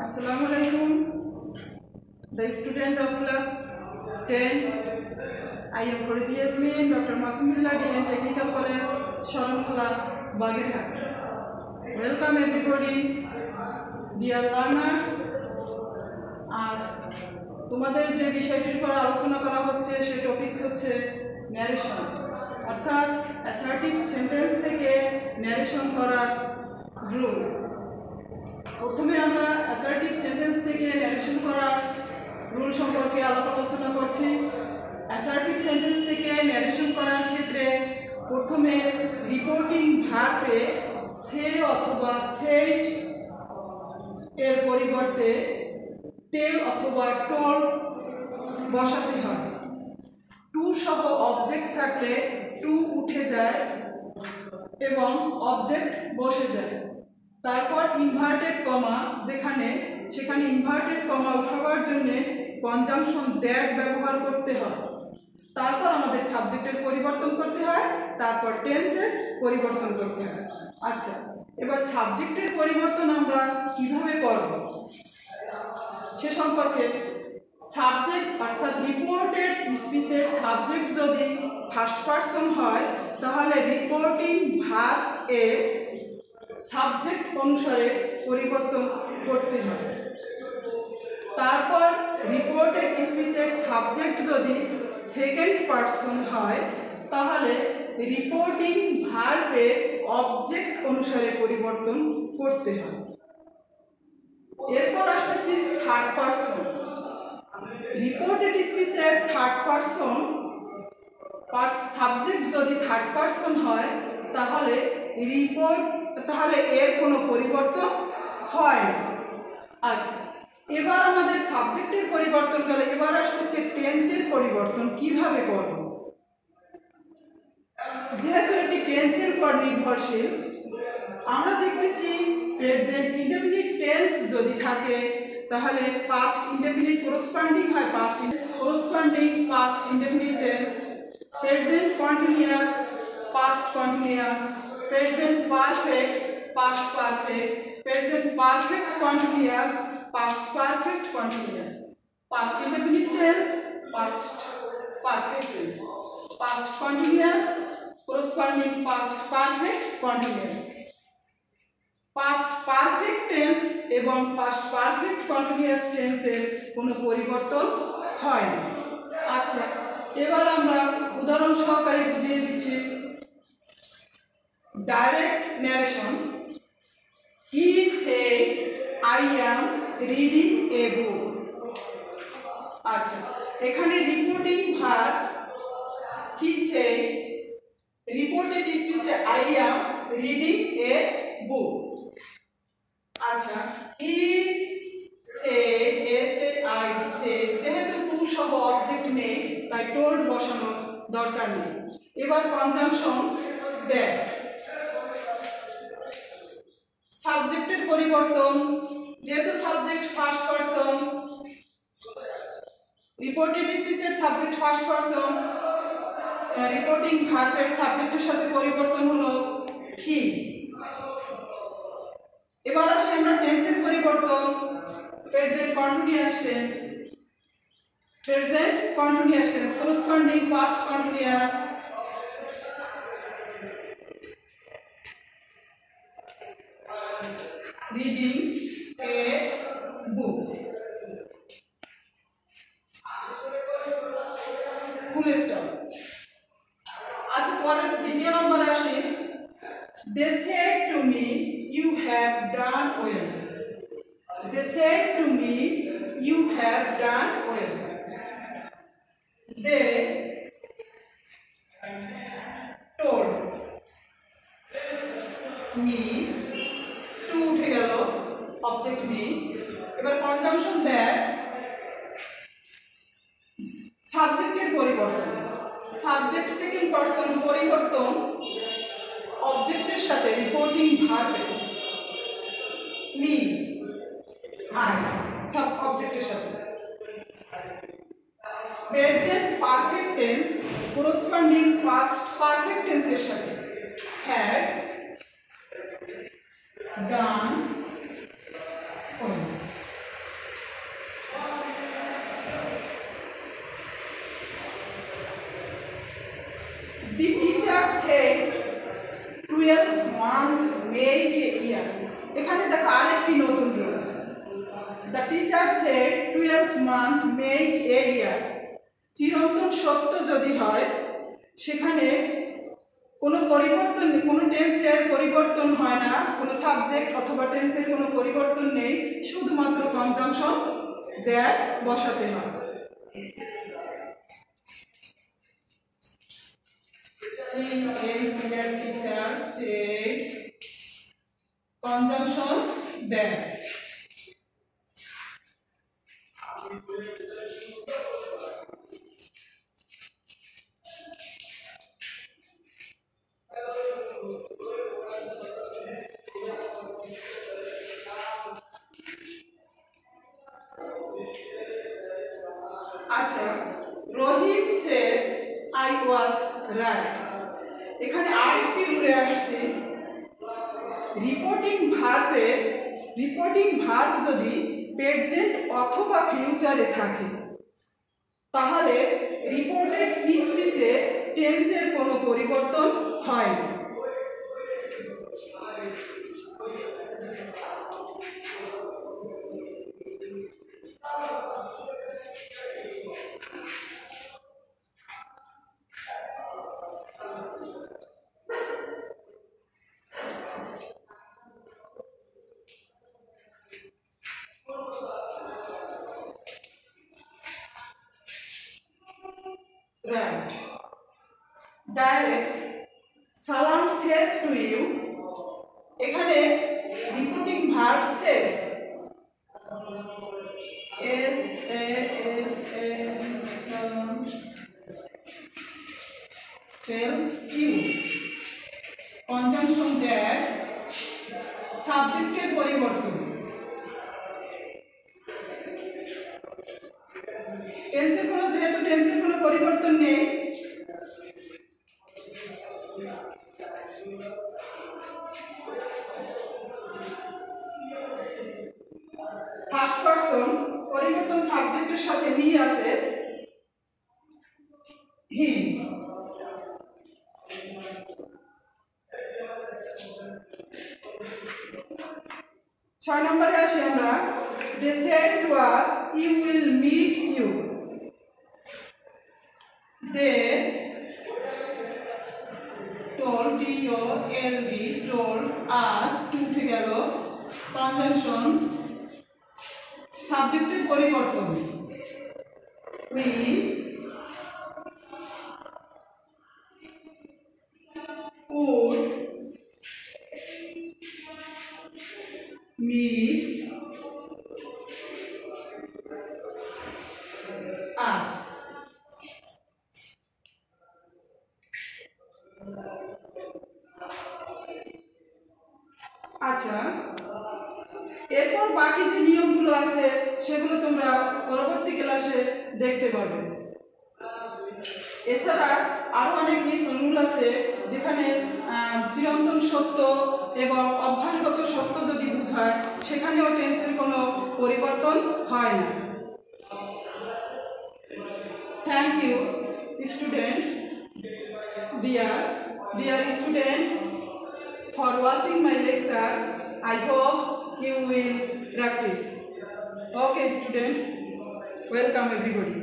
Assalamu alaikum. The student of class 10. I am Farid Yasmin, Dr. Masumillah DN Technical College, Sharankhula, Bagirhat. Welcome everybody, dear learners. আজ তোমাদের যে বিষয়টির উপর আলোচনা করা হচ্ছে সে টপিকস হচ্ছে ন্যারেশন অর্থাৎ অ্যাসার্টিভ সেন্টেন্স থেকে ন্যারেশন করার রুল প্রথমে আমরা অ্যাসার্টিভ সেন্টেন্স থেকে ন্যারেশন করার রুল সম্পর্কে আলাপ আলোচনা করছি। অ্যাসার্টিভ সেন্টেন্স থেকে ন্যারেশন করার ক্ষেত্রে প্রথমে রিপোর্টিং ভার্বে সে অথবা সেইট এর পরিবর্তে টেল অথবা টোল বসাতে হয়। টু সহ অবজেক্ট থাকলে টু উঠে যায় এবং অবজেক্ট বসে যায়। তারপর ইনভার্টেড কমা যেখানে, সেখানে ইনভার্টেড কমা উঠাবার জন্যে কনজাংশন দ্যাট ব্যবহার করতে হয়। তারপর আমাদের সাবজেক্টের পরিবর্তন করতে হয়, তারপর টেন্সের পরিবর্তন করতে হয়। আচ্ছা এবার সাবজেক্টের পরিবর্তন আমরা কীভাবে করব? সে সম্পর্কে সাবজেক্ট অর্থাৎ রিপোর্টেড স্পিচের সাবজেক্ট যদি ফার্স্ট পার্সন হয়, তাহলে রিপোর্টিং ভাগ এ সাবজেক্ট অনুসারে পরিবর্তন করতে হয়। তারপর রিপোর্টেড স্পিচের সাবজেক্ট যদি সেকেন্ড পারসন হয়, তাহলে রিপোর্টিং ভার্বের অবজেক্ট অনুসারে পরিবর্তন করতে হয়। এরপর আসতেছি থার্ড পারসন রিপোর্টেড স্পিচের থার্ড পারসন সাবজেক্ট যদি থার্ড পারসন হয়, তাহলে রিপোর্ট তাহলে এর কোনো পরিবর্তন হয় আচ্ছা এবার আমাদের সাবজেক্টের পরিবর্তন গেলে, এবার আসতেছে টেন্সের পরিবর্তন, কীভাবে করব? যেহেতু এটি টেন্সের উপর নির্ভরশীল, আমরা দেখতেছি প্রেজেন্ট ইন্ডেফিনিট টেন্স যদি থাকে, তাহলে পাস্ট ইন্ডেফিনিট করসপন্ডিং হয় past corresponding past indefinite tense present continuous past continuous present perfect past perfect present perfect continuous past perfect continuous past indefinite tense past perfect tense past continuous corresponding past perfect continuous. Past perfect tense এবং past perfect continuous টেন্সের কোনো পরিবর্তন হয় না আচ্ছা এবার আমরা উদাহরণ সহকারে বুঝিয়ে দিচ্ছি। Direct narration he say I am reading a book আচ্ছা এখানে reporting verb he say reported স্পিচে I am reading a book আচ্ছা he say S A I D said যেহেতু টু সহ অবজেক্ট নেই, তাই টোল্ড বসানোর দরকার নেই। এবার কনজাংশন দেয় সাবজেক্টের পরিবর্তন, যেহেতু সাবজেক্ট ফার্স্ট পারসন রিপোর্টেড স্পিচের সাবজেক্ট ফার্স্ট পারসন রিপোর্টিং ভার্বের সাবজেক্টের সাথে পরিবর্তন হলো হি এবার আসি আমরা টেন্সের পরিবর্তন present continuous tense present continuous tense corresponding past continuous reading a book full stop আচ্ছা পরের দ্বিতীয় নম্বরে আসি they said to me you have done well they said to me you have done well they সাবজেক্টের পরিবর্তন। Subject second person পরিবর্তন অবজেক্টের সাথে রিপোর্টিং ভার্বে মি আই সাব অবজেক্টের সাথে। Present perfect tense corresponding past perfect tense এর সাথে। Had done The teacher said 12 month make a year. এখানে দেখো আরেকটি নতুন rule the teacher said twelve month make a year চিরন্তন সত্য যদি হয়, সেখানে কোনো পরিবর্তন, কোনো টেন্সের পরিবর্তন হয় না, কোনো সাবজেক্ট অথবা টেন্সের কোনো পরিবর্তন নেই, শুধুমাত্র কনজাংশন দ্যাট বসাতে হয়। Sing in singer teacher said conjunction then. Reporting verb যদি প্রেজেন্ট অথবা ফিউচারে থাকে, তাহলে রিপোর্টেড স্পিচে টেন্সের কোনো পরিবর্তন হয় না। Right. Direct. Salam says to you. এখানে reporting verb says. S A L M salam tells you. First person পরিবর্তন সাবজেক্টের সাথে মি আছে হিম ছয় নম্বরে আসি আমরা। They said to us you will meet you they D O L D told us to গেল কনজাংশন সাবজেক্টের পরিবর্তন। উই উড meet দেখতে পাবে এছাড়া আরও অনেক রুল আছে যেখানে চিরন্তন সত্য এবং অভ্যাসগত সত্য যদি বোঝায় সেখানেও টেন্সের কোনো পরিবর্তন হয় না thank you student dear dear student for watching my lecture. I hope you will practice. Okay, student. Welcome everybody.